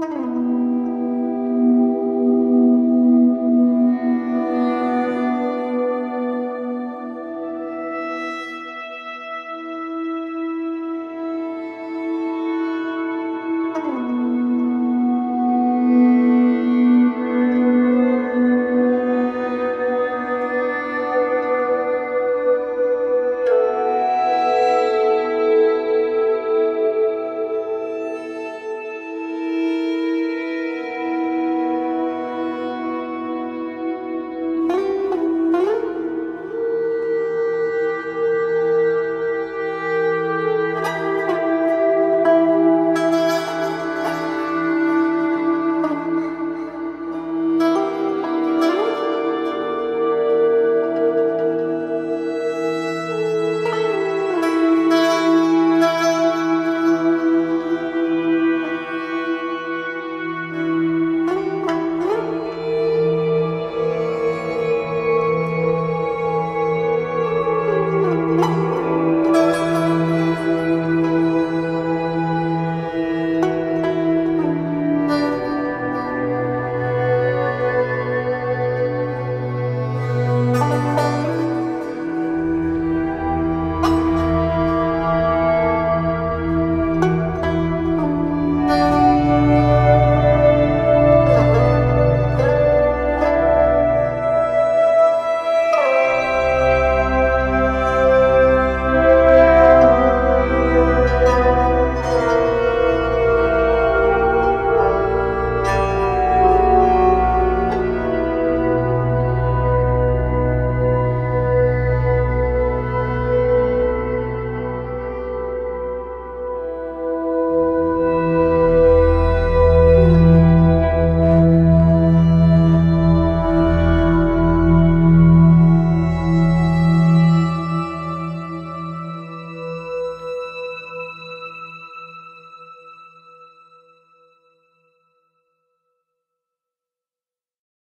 Mm-hmm.